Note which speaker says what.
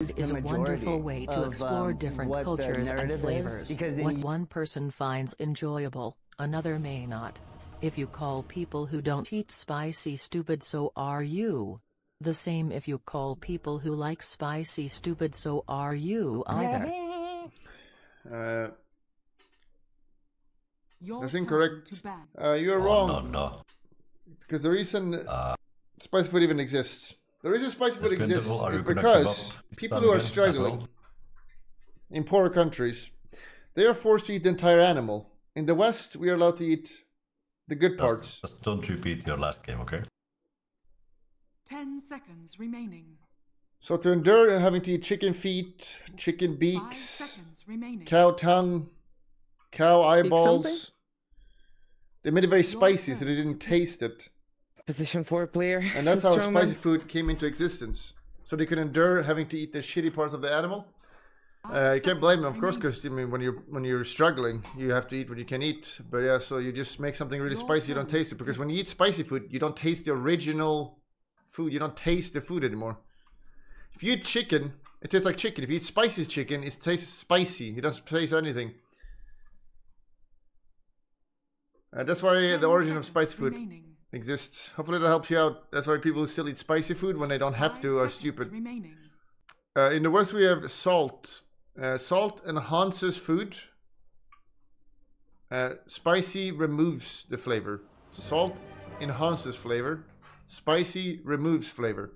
Speaker 1: is a wonderful way to
Speaker 2: of,
Speaker 1: explore
Speaker 2: um,
Speaker 1: different cultures and flavors.
Speaker 2: because
Speaker 1: What one person finds enjoyable, another may not. If you call people who don't eat spicy stupid, so are you. The same if you call people who like spicy stupid, so are you either.
Speaker 3: Uh,
Speaker 4: Your
Speaker 3: that's incorrect. Uh, you're
Speaker 5: Oh,
Speaker 3: wrong.
Speaker 5: no, no.
Speaker 3: Because the reason
Speaker 5: Uh,
Speaker 3: spicy food even exists, the reason spicy food exists is
Speaker 5: you gonna give
Speaker 3: because people who are struggling in poorer countries, they are forced to eat the entire animal. In the West, we are allowed to eat the good parts.
Speaker 5: Just, just don't repeat your last game, okay?
Speaker 4: Ten seconds remaining.
Speaker 3: So to endure having to eat chicken feet, chicken beaks, cow tongue, cow eyeballs, they made it very spicy, so they didn't
Speaker 4: to
Speaker 3: taste it.
Speaker 6: Position four player.
Speaker 3: And that's how
Speaker 6: Strongman.
Speaker 3: spicy food came into existence. So they could endure having to eat the shitty parts of the animal.
Speaker 4: Five
Speaker 3: Uh, you can't blame them, of course, because I mean, when you're when you're struggling, you have to eat what you can eat. But yeah, so you just make something really
Speaker 4: Your
Speaker 3: spicy, you don't taste it. Because when you eat spicy food, you don't taste the original food. You don't taste the food anymore. If you eat chicken, it tastes like chicken. If you eat spicy chicken, it tastes spicy. It doesn't taste anything. Uh, that's why the origin of spicy food
Speaker 4: remaining.
Speaker 3: Exists. Hopefully that helps you out. That's why people still eat spicy food when they don't have to are stupid.
Speaker 4: Remaining.
Speaker 3: Uh, in the West, we have salt. Uh, salt enhances food. Uh, spicy removes the flavor. Salt enhances flavor. Spicy removes flavor.